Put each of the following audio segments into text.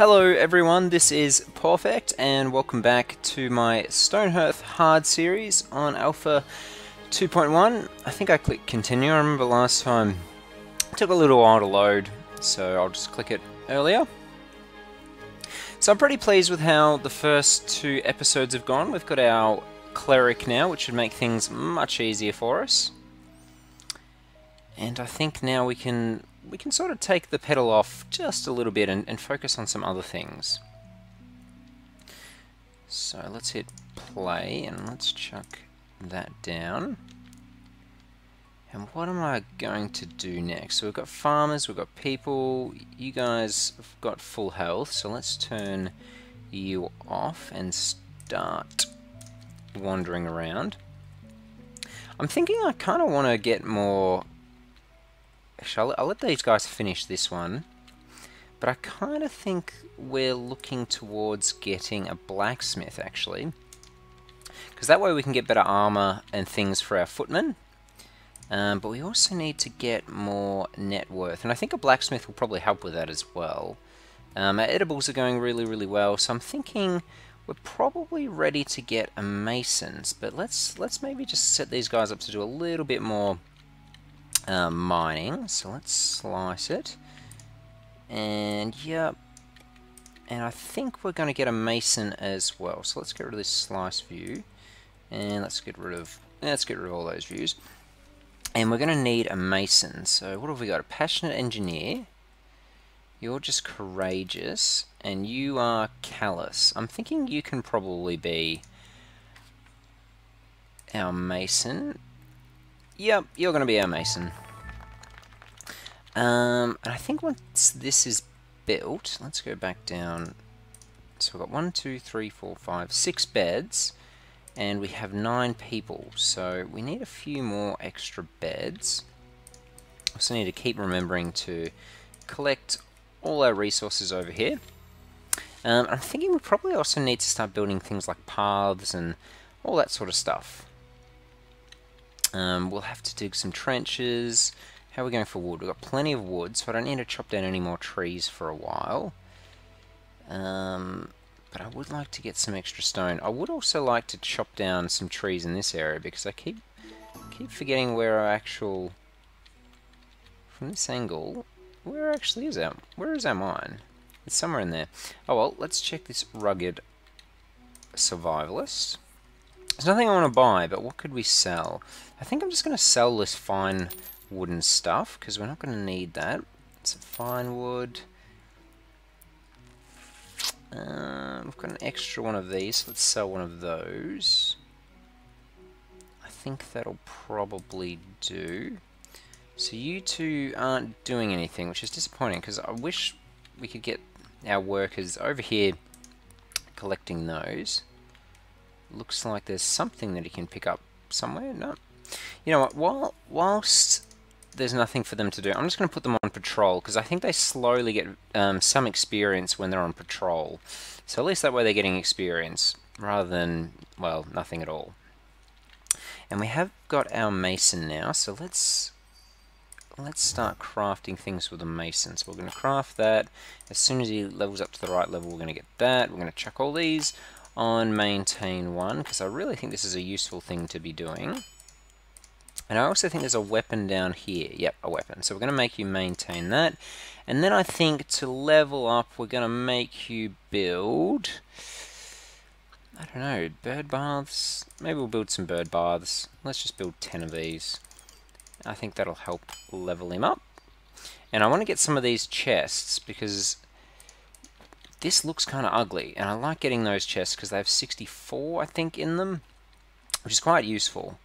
Hello everyone, this is Pawfect and welcome back to my Stonehearth Hard series on Alpha 2.1. I think I clicked continue, I remember last time it took a little while to load, so I'll just click it earlier. So I'm pretty pleased with how the first two episodes have gone. We've got our Cleric now, which should make things much easier for us. And I think now we can we can sort of take the pedal off just a little bit and, and focus on some other things. So let's hit play and let's chuck that down. And what am I going to do next? So we've got farmers, we've got people, you guys have got full health, so let's turn you off and start wandering around. I'm thinking I kind of want to get more Actually, I'll, I'll let these guys finish this one. But I kind of think we're looking towards getting a blacksmith, actually. Because that way we can get better armor and things for our footmen. Um, but we also need to get more net worth. And I think a blacksmith will probably help with that as well. Um, our edibles are going really, really well. So I'm thinking we're probably ready to get a masons. But let's, let's maybe just set these guys up to do a little bit more um, mining. So let's slice it. And yep. And I think we're going to get a mason as well. So let's get rid of this slice view. And let's get rid of let's get rid of all those views. And we're going to need a mason. So what have we got? A passionate engineer. You're just courageous. And you are callous. I'm thinking you can probably be our mason. Yep, you're going to be our mason. Um, and I think once this is built, let's go back down. So we've got one, two, three, four, five, six beds, and we have nine people. So we need a few more extra beds. Also need to keep remembering to collect all our resources over here. Um, I'm thinking we probably also need to start building things like paths and all that sort of stuff. Um, we'll have to dig some trenches. How are we going for wood? We've got plenty of wood, so I don't need to chop down any more trees for a while. Um, but I would like to get some extra stone. I would also like to chop down some trees in this area because I keep keep forgetting where our actual from this angle where actually is our where is our mine? It's somewhere in there. Oh well, let's check this rugged survivalist. There's nothing I want to buy, but what could we sell? I think I'm just going to sell this fine wooden stuff, because we're not going to need that. It's a fine wood. Uh, we've got an extra one of these. so Let's sell one of those. I think that'll probably do. So you two aren't doing anything, which is disappointing, because I wish we could get our workers over here collecting those. Looks like there's something that he can pick up somewhere. No. You know what? While whilst there's nothing for them to do, I'm just going to put them on patrol because I think they slowly get um, some experience when they're on patrol. So at least that way they're getting experience rather than, well, nothing at all. And we have got our mason now, so let's let's start crafting things with a mason. So we're going to craft that. As soon as he levels up to the right level, we're going to get that. We're going to chuck all these on maintain 1 because I really think this is a useful thing to be doing. And I also think there's a weapon down here. Yep, a weapon. So we're going to make you maintain that. And then I think to level up, we're going to make you build... I don't know, bird baths? Maybe we'll build some bird baths. Let's just build 10 of these. I think that'll help level him up. And I want to get some of these chests because this looks kind of ugly, and I like getting those chests because they have 64, I think, in them, which is quite useful.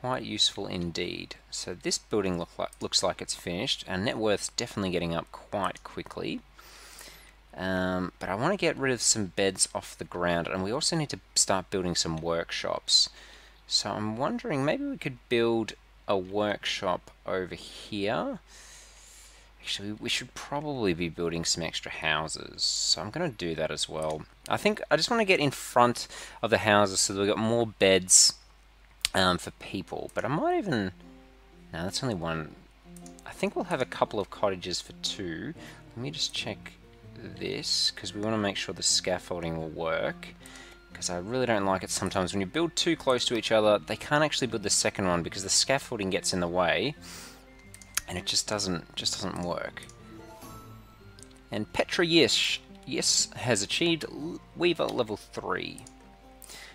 Quite useful indeed. So this building look like, looks like it's finished, and net worth's definitely getting up quite quickly. Um, but I want to get rid of some beds off the ground, and we also need to start building some workshops. So I'm wondering, maybe we could build a workshop over here. Actually, we should probably be building some extra houses, so I'm going to do that as well. I think I just want to get in front of the houses so that we've got more beds um, for people. But I might even... No, that's only one. I think we'll have a couple of cottages for two. Let me just check this because we want to make sure the scaffolding will work because I really don't like it sometimes when you build too close to each other they can't actually build the second one because the scaffolding gets in the way and it just doesn't just doesn't work and Petra Yes, yes has achieved Weaver level 3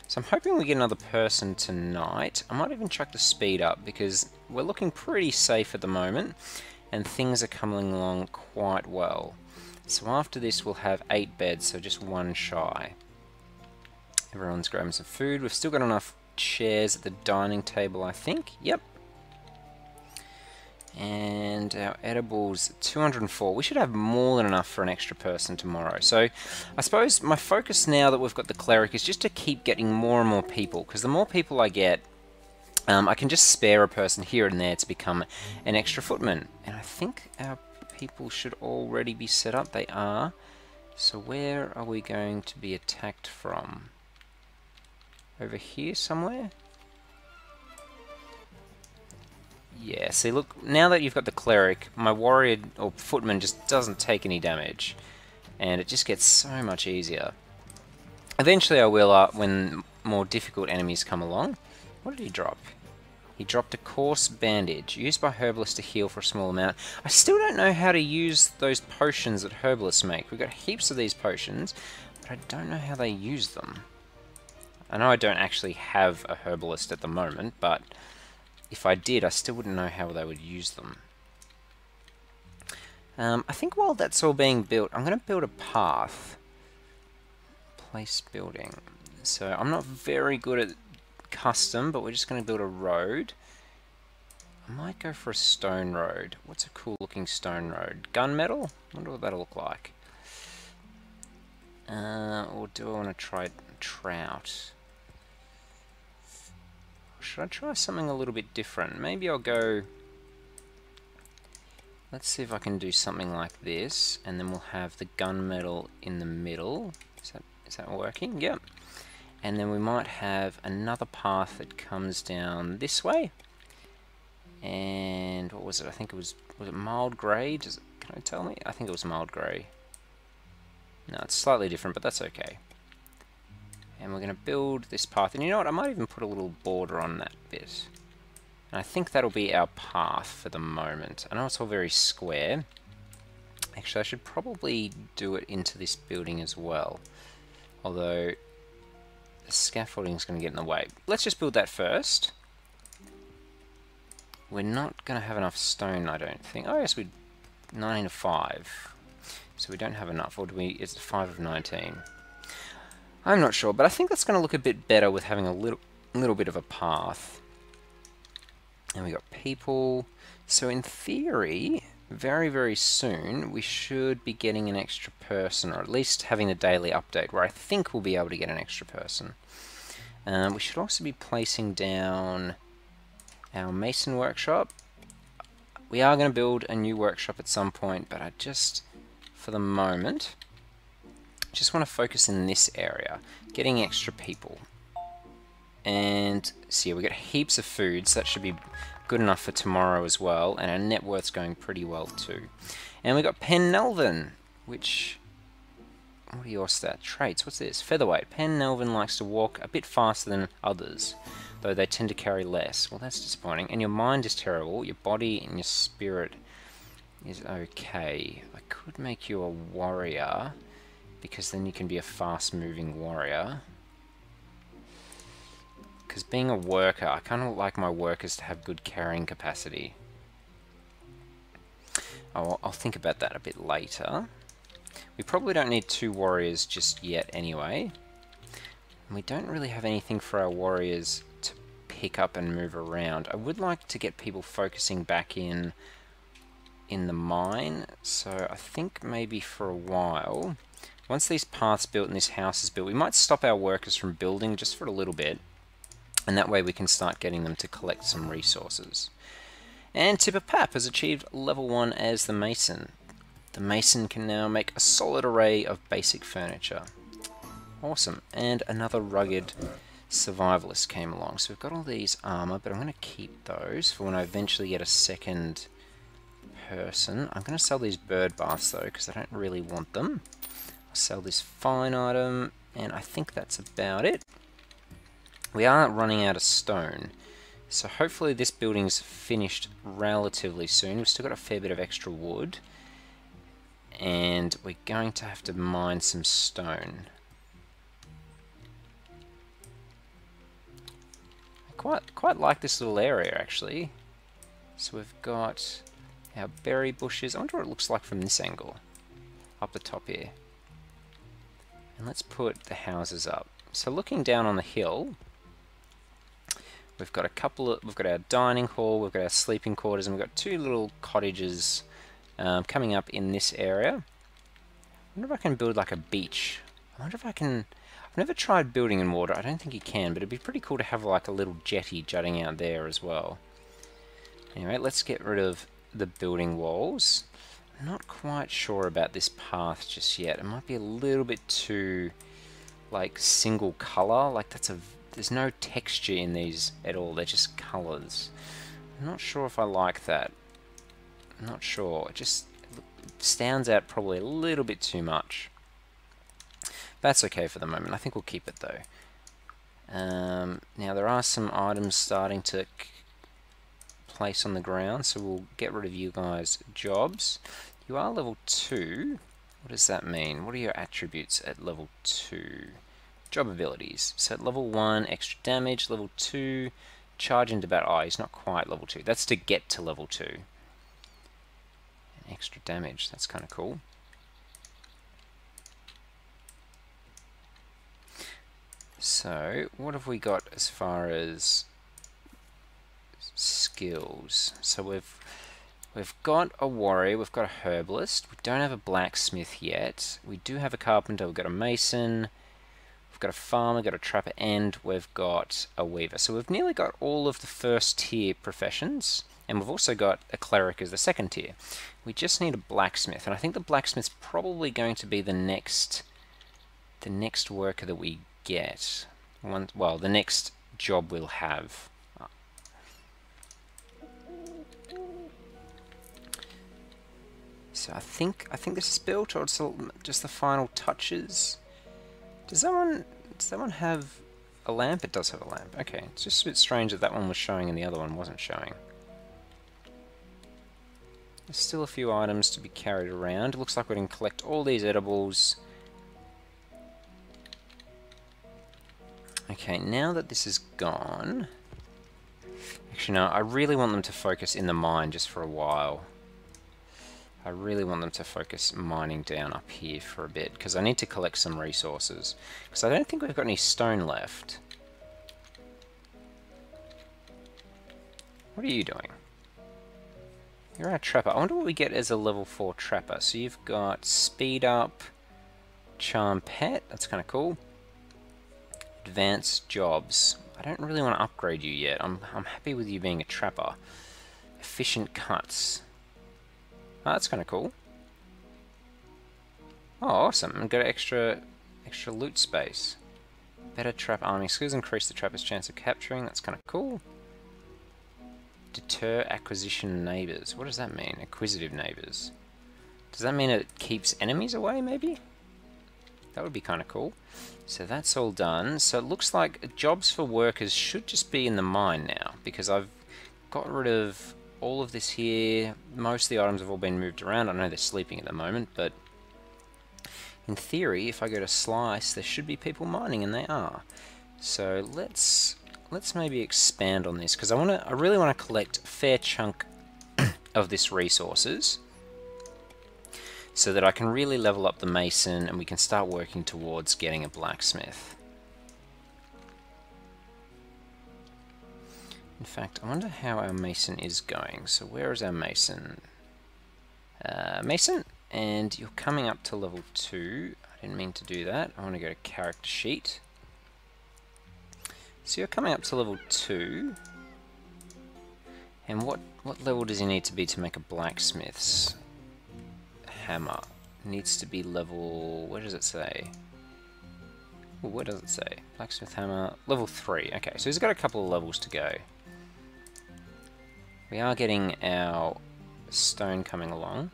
so I'm hoping we get another person tonight I might even chuck the speed up because we're looking pretty safe at the moment and things are coming along quite well so after this we'll have 8 beds so just one shy Everyone's grabbing some food. We've still got enough chairs at the dining table, I think. Yep. And our edibles, 204. We should have more than enough for an extra person tomorrow. So I suppose my focus now that we've got the cleric is just to keep getting more and more people. Because the more people I get, um, I can just spare a person here and there to become an extra footman. And I think our people should already be set up. They are. So where are we going to be attacked from? Over here somewhere? Yeah, see look, now that you've got the cleric, my warrior or footman just doesn't take any damage. And it just gets so much easier. Eventually I will uh, when more difficult enemies come along. What did he drop? He dropped a coarse bandage, used by herbalists to heal for a small amount. I still don't know how to use those potions that herbalists make. We've got heaps of these potions, but I don't know how they use them. I know I don't actually have a herbalist at the moment, but if I did, I still wouldn't know how they would use them. Um, I think while that's all being built, I'm going to build a path. Place building. So I'm not very good at custom, but we're just going to build a road. I might go for a stone road. What's a cool looking stone road? Gunmetal? wonder what that'll look like. Uh, or do I want to try trout? Should I try something a little bit different? Maybe I'll go... Let's see if I can do something like this, and then we'll have the gunmetal in the middle. Is that, is that working? Yep. And then we might have another path that comes down this way. And what was it? I think it was, was it mild grey? Can I tell me? I think it was mild grey. No, it's slightly different, but that's okay. And we're going to build this path. And you know what? I might even put a little border on that bit. And I think that'll be our path for the moment. I know it's all very square. Actually, I should probably do it into this building as well. Although, the scaffolding is going to get in the way. Let's just build that first. We're not going to have enough stone, I don't think. Oh, yes, we 19 to 5. So we don't have enough. Or do we... It's 5 of 19. I'm not sure, but I think that's going to look a bit better with having a little, little bit of a path. And we got people. So in theory, very, very soon, we should be getting an extra person, or at least having a daily update, where I think we'll be able to get an extra person. Um, we should also be placing down our mason workshop. We are going to build a new workshop at some point, but I just, for the moment, just want to focus in this area, getting extra people. And see, we got heaps of food, so that should be good enough for tomorrow as well, and our net worth's going pretty well too. And we got Penelvin, which what are your stat traits? What's this? Featherweight. Penelvin likes to walk a bit faster than others, though they tend to carry less. Well, that's disappointing. And your mind is terrible. Your body and your spirit is okay. I could make you a warrior because then you can be a fast-moving warrior. Because being a worker, I kind of like my workers to have good carrying capacity. Oh, I'll, I'll think about that a bit later. We probably don't need two warriors just yet anyway. And we don't really have anything for our warriors to pick up and move around. I would like to get people focusing back in in the mine, so I think maybe for a while once these paths built and this house is built, we might stop our workers from building just for a little bit, and that way we can start getting them to collect some resources. And Tipper Pap has achieved level 1 as the Mason. The Mason can now make a solid array of basic furniture. Awesome. And another rugged survivalist came along. So we've got all these armor, but I'm going to keep those for when I eventually get a second person. I'm going to sell these bird baths though, because I don't really want them. Sell this fine item, and I think that's about it. We are running out of stone, so hopefully this building's finished relatively soon. We've still got a fair bit of extra wood, and we're going to have to mine some stone. I quite, quite like this little area actually. So we've got our berry bushes. I wonder what it looks like from this angle, up the top here. And let's put the houses up. So looking down on the hill, we've got a couple of, we've got our dining hall, we've got our sleeping quarters, and we've got two little cottages um, coming up in this area. I wonder if I can build like a beach. I wonder if I can, I've never tried building in water, I don't think you can, but it'd be pretty cool to have like a little jetty jutting out there as well. Anyway, let's get rid of the building walls. Not quite sure about this path just yet. It might be a little bit too like single color. Like that's a there's no texture in these at all. They're just colors. I'm not sure if I like that. I'm not sure. It just stands out probably a little bit too much. That's okay for the moment. I think we'll keep it though. Um, now there are some items starting to place on the ground, so we'll get rid of you guys' jobs. You are level 2. What does that mean? What are your attributes at level 2? Job abilities. So at level 1, extra damage. Level 2, charge into battle. Oh, he's not quite level 2. That's to get to level 2. And extra damage. That's kind of cool. So, what have we got as far as skills. So we've we've got a warrior, we've got a herbalist, we don't have a blacksmith yet. We do have a carpenter, we've got a mason, we've got a farmer, we've got a trapper, and we've got a weaver. So we've nearly got all of the first tier professions, and we've also got a cleric as the second tier. We just need a blacksmith, and I think the blacksmith's probably going to be the next the next worker that we get. One, well, the next job we'll have. So I think I think this is built, or it's just the final touches. Does that one does that one have a lamp? It does have a lamp. Okay, it's just a bit strange that that one was showing and the other one wasn't showing. There's still a few items to be carried around. It looks like we can collect all these edibles. Okay, now that this is gone... Actually, no, I really want them to focus in the mine just for a while. I really want them to focus mining down up here for a bit, because I need to collect some resources. Because I don't think we've got any stone left. What are you doing? You're a trapper. I wonder what we get as a level 4 trapper. So you've got speed up, charm pet, that's kind of cool. Advanced jobs. I don't really want to upgrade you yet. I'm, I'm happy with you being a trapper. Efficient cuts. Oh, that's kind of cool. Oh, awesome. And got extra, extra loot space. Better trap arming skills increase the trapper's chance of capturing. That's kind of cool. Deter acquisition neighbors. What does that mean? Acquisitive neighbors. Does that mean it keeps enemies away, maybe? That would be kind of cool. So that's all done. So it looks like jobs for workers should just be in the mine now, because I've got rid of all of this here, most of the items have all been moved around. I know they're sleeping at the moment, but in theory, if I go to slice, there should be people mining, and they are. So let's let's maybe expand on this because I want to. I really want to collect a fair chunk of this resources so that I can really level up the mason and we can start working towards getting a blacksmith. In fact, I wonder how our Mason is going. So where is our Mason? Uh, Mason, and you're coming up to level 2. I didn't mean to do that. I want to go to character sheet. So you're coming up to level 2. And what, what level does he need to be to make a blacksmith's hammer? Needs to be level... where does it say? Well, what does it say? Blacksmith hammer, level 3. Okay, so he's got a couple of levels to go. We are getting our stone coming along.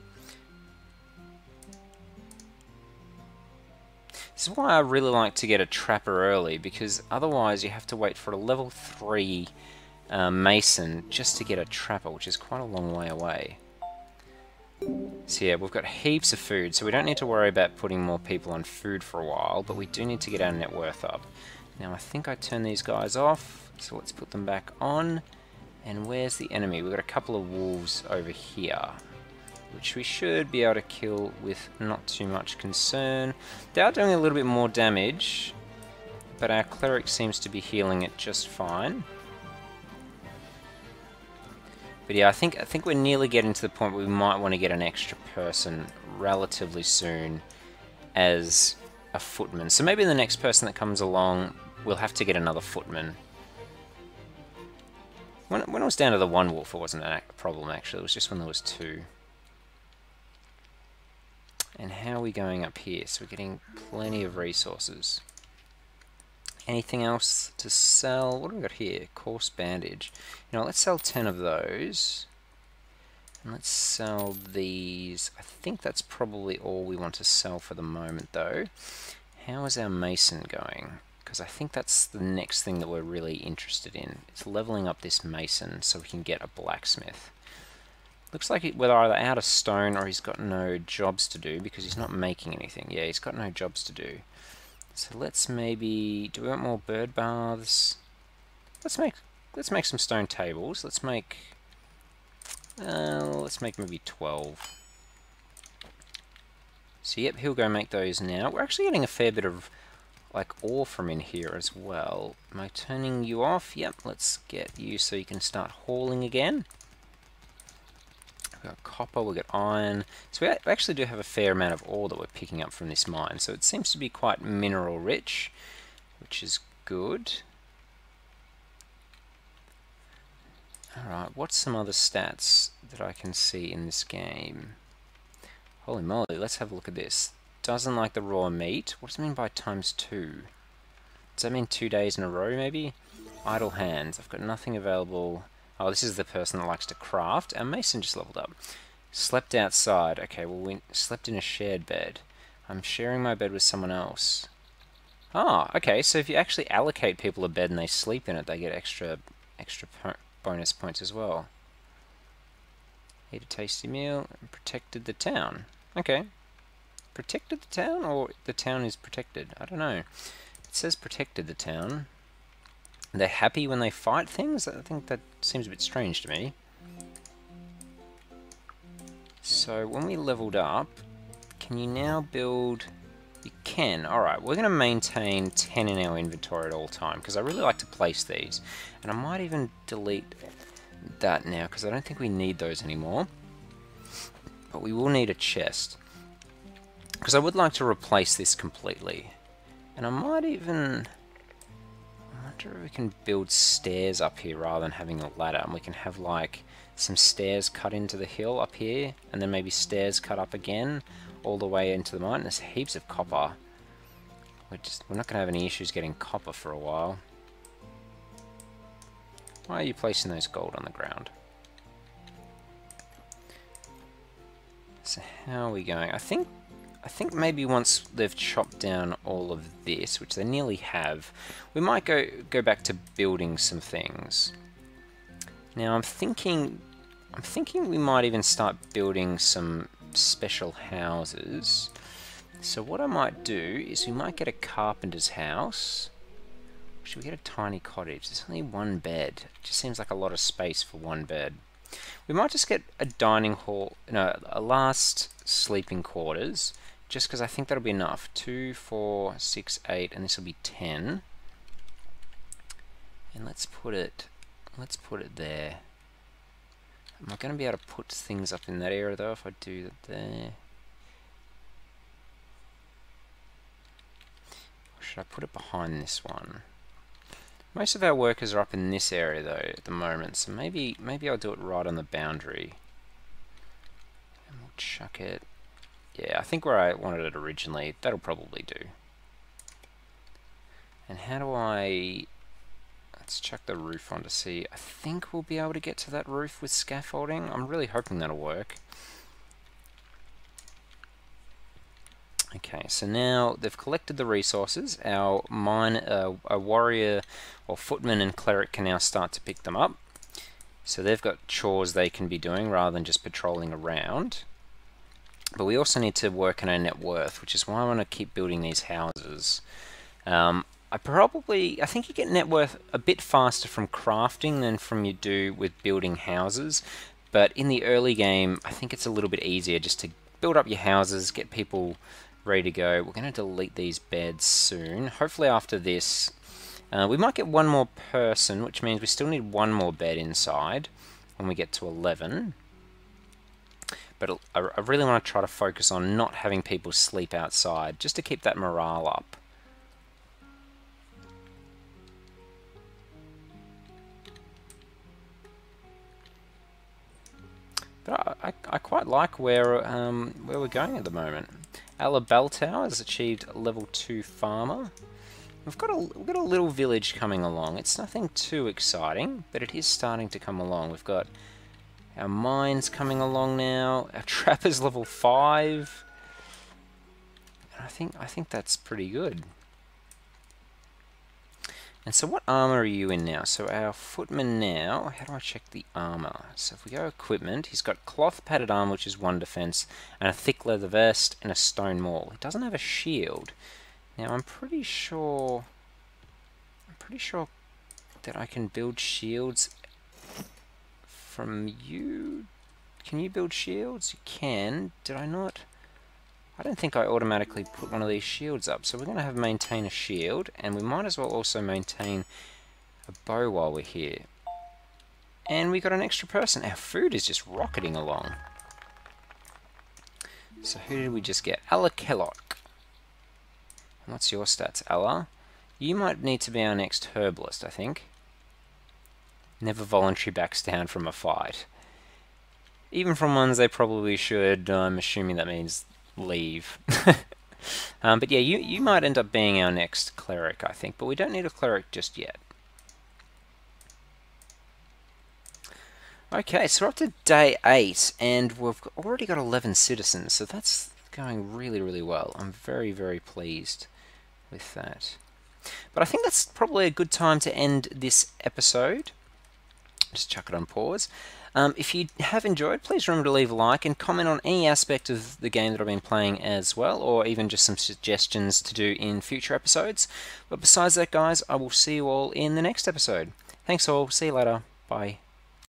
This is why I really like to get a trapper early, because otherwise you have to wait for a level 3 uh, mason just to get a trapper, which is quite a long way away. So yeah, we've got heaps of food, so we don't need to worry about putting more people on food for a while, but we do need to get our net worth up. Now I think I turn these guys off, so let's put them back on. And where's the enemy? We've got a couple of wolves over here, which we should be able to kill with not too much concern. They are doing a little bit more damage, but our cleric seems to be healing it just fine. But yeah, I think I think we're nearly getting to the point where we might want to get an extra person relatively soon as a footman. So maybe the next person that comes along, we'll have to get another footman. When, when it was down to the one wolf, it wasn't a problem actually. It was just when there was two. And how are we going up here? So we're getting plenty of resources. Anything else to sell? What do we got here? Coarse bandage. You know, let's sell 10 of those. And let's sell these. I think that's probably all we want to sell for the moment, though. How is our mason going? Because I think that's the next thing that we're really interested in. It's leveling up this mason so we can get a blacksmith. Looks like we're either out of stone or he's got no jobs to do because he's not making anything. Yeah, he's got no jobs to do. So let's maybe, do we want more bird baths? Let's make, let's make some stone tables. Let's make, uh, let's make maybe 12. So yep, he'll go make those now. We're actually getting a fair bit of like ore from in here as well. Am I turning you off? Yep, let's get you so you can start hauling again. We've got copper, we've got iron. So we actually do have a fair amount of ore that we're picking up from this mine. So it seems to be quite mineral rich, which is good. Alright, what's some other stats that I can see in this game? Holy moly, let's have a look at this. Doesn't like the raw meat. What does it mean by times two? Does that mean two days in a row, maybe? Idle hands. I've got nothing available Oh, this is the person that likes to craft. And Mason just leveled up. Slept outside. Okay, well, we slept in a shared bed. I'm sharing my bed with someone else. Ah, okay, so if you actually allocate people a bed and they sleep in it, they get extra extra bonus points as well. Ate a tasty meal and protected the town. Okay. Protected the town, or the town is protected? I don't know. It says protected the town. They're happy when they fight things? I think that seems a bit strange to me. So when we leveled up, can you now build... You can. Alright, we're going to maintain 10 in our inventory at all time, because I really like to place these. And I might even delete that now, because I don't think we need those anymore. But we will need a chest. Because I would like to replace this completely. And I might even I wonder if we can build stairs up here rather than having a ladder. And we can have like some stairs cut into the hill up here. And then maybe stairs cut up again all the way into the mine. There's heaps of copper. We're, just, we're not going to have any issues getting copper for a while. Why are you placing those gold on the ground? So how are we going? I think I think maybe once they've chopped down all of this, which they nearly have, we might go, go back to building some things. Now I'm thinking, I'm thinking we might even start building some special houses. So what I might do is we might get a carpenter's house. Should we get a tiny cottage? There's only one bed. It just seems like a lot of space for one bed. We might just get a dining hall, no, a last sleeping quarters, just because I think that'll be enough. 2, 4, 6, 8, and this will be 10. And let's put it, let's put it there. Am I going to be able to put things up in that area though if I do that there? Or should I put it behind this one? Most of our workers are up in this area though at the moment, so maybe maybe I'll do it right on the boundary. And we'll chuck it yeah, I think where I wanted it originally, that'll probably do. And how do I... Let's chuck the roof on to see. I think we'll be able to get to that roof with scaffolding. I'm really hoping that'll work. Okay, so now they've collected the resources. Our mine, uh, a warrior or footman and cleric can now start to pick them up. So they've got chores they can be doing rather than just patrolling around. But we also need to work on our net worth, which is why I want to keep building these houses. Um, I probably, I think you get net worth a bit faster from crafting than from you do with building houses. But in the early game, I think it's a little bit easier just to build up your houses, get people ready to go. We're going to delete these beds soon. Hopefully after this, uh, we might get one more person, which means we still need one more bed inside when we get to 11. But I, really want to try to focus on not having people sleep outside, just to keep that morale up. But I, I, quite like where um, where we're going at the moment. Alabeltow has achieved level 2 farmer. We've got, a, we've got a little village coming along. It's nothing too exciting, but it is starting to come along. We've got our mines coming along now. Our trapper's level 5. And I think I think that's pretty good. And so what armor are you in now? So our footman now, how do I check the armor? So if we go equipment, he's got cloth padded armor, which is one defense, and a thick leather vest and a stone maul. He doesn't have a shield. Now I'm pretty sure, I'm pretty sure that I can build shields from you. Can you build shields? You can. Did I not? I don't think I automatically put one of these shields up. So we're going to have maintain a shield, and we might as well also maintain a bow while we're here. And we got an extra person. Our food is just rocketing along. So who did we just get? Ella Kellogg. What's your stats, Ella? You might need to be our next herbalist, I think. Never voluntary backs down from a fight. Even from ones they probably should, I'm assuming that means leave. um, but yeah, you, you might end up being our next cleric, I think, but we don't need a cleric just yet. Okay, so we're up to day 8, and we've already got 11 citizens, so that's going really, really well. I'm very, very pleased with that. But I think that's probably a good time to end this episode. Just chuck it on pause. Um, if you have enjoyed, please remember to leave a like and comment on any aspect of the game that I've been playing as well, or even just some suggestions to do in future episodes. But besides that, guys, I will see you all in the next episode. Thanks all. See you later. Bye.